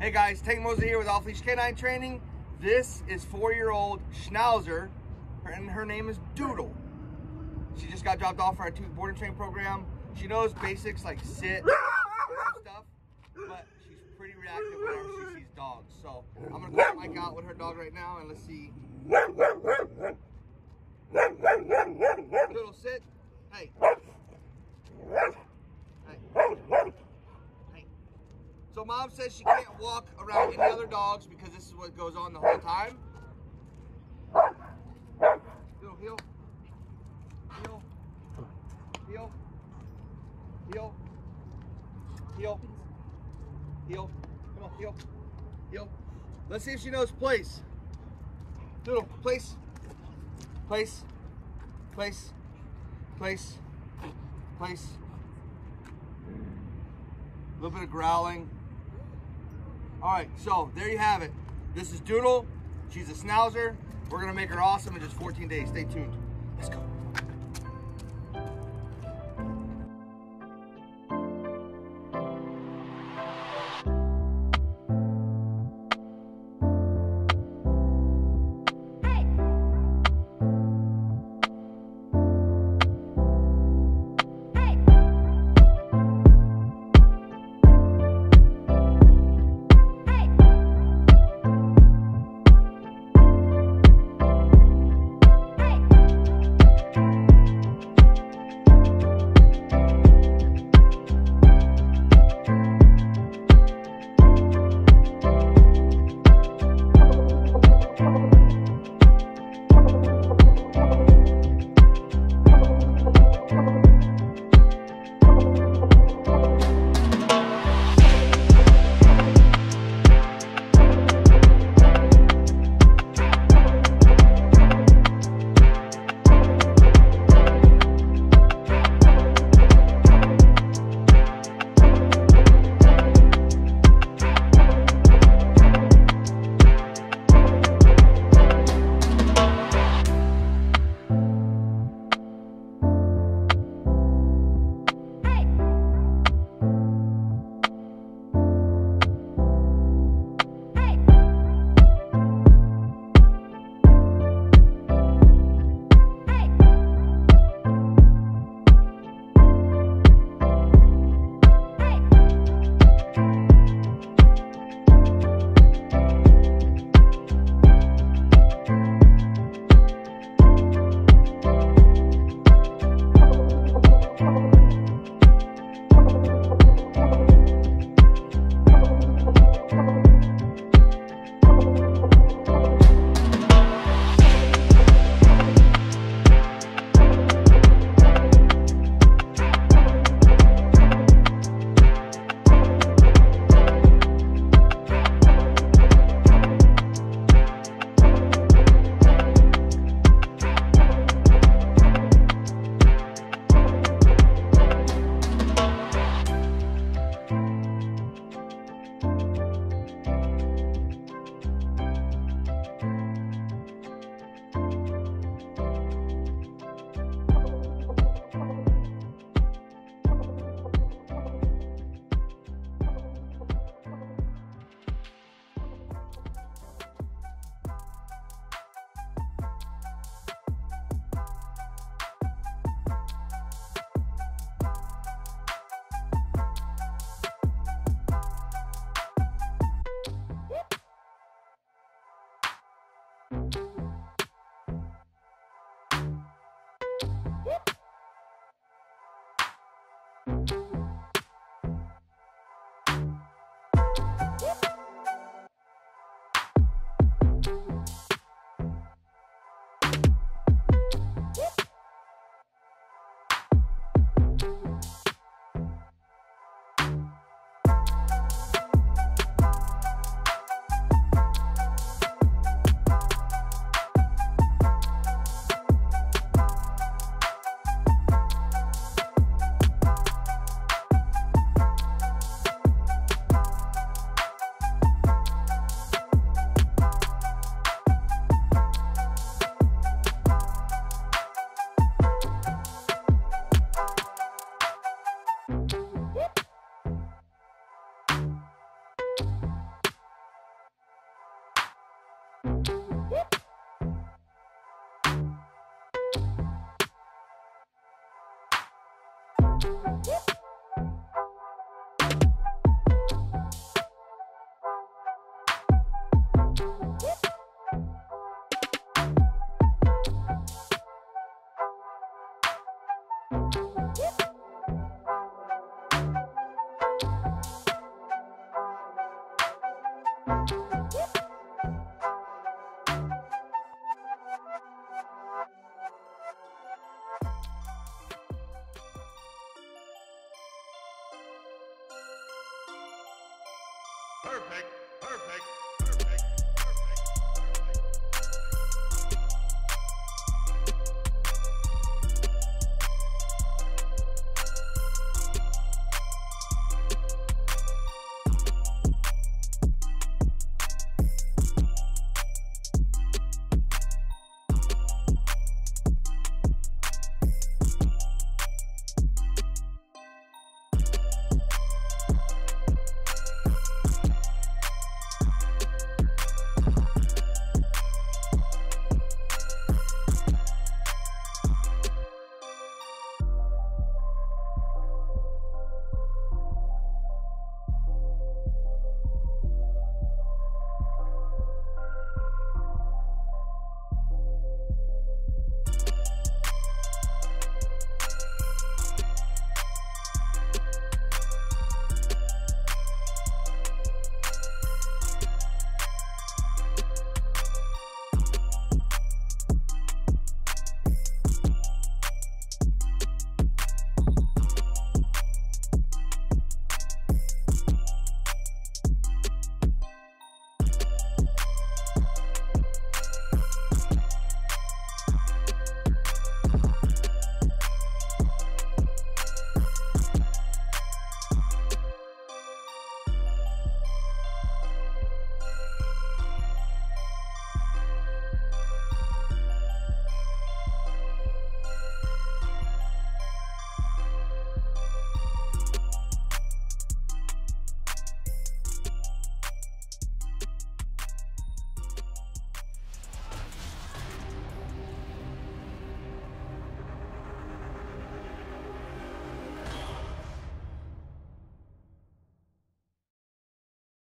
Hey guys, Tank Mosley here with Off Leash Canine Training. This is four-year-old Schnauzer, and her name is Doodle. She just got dropped off for our tooth boarding training program. She knows basics like sit and stuff, but she's pretty reactive whenever she sees dogs. So I'm gonna call Mike out with her dog right now, and let's see. Doodle, sit. Hey. Hey. So mom says she can't walk around any other dogs because this is what goes on the whole time. Heel, heel. Heel. Heel. Heel. Heel. Heel. Come on, heel. Heel. Let's see if she knows place. Doodle, place. Place. Place. Place. Place. A little bit of growling. All right, so there you have it. This is Doodle. She's a Schnauzer. We're gonna make her awesome in just 14 days. Stay tuned. Let's go. Perfect, perfect.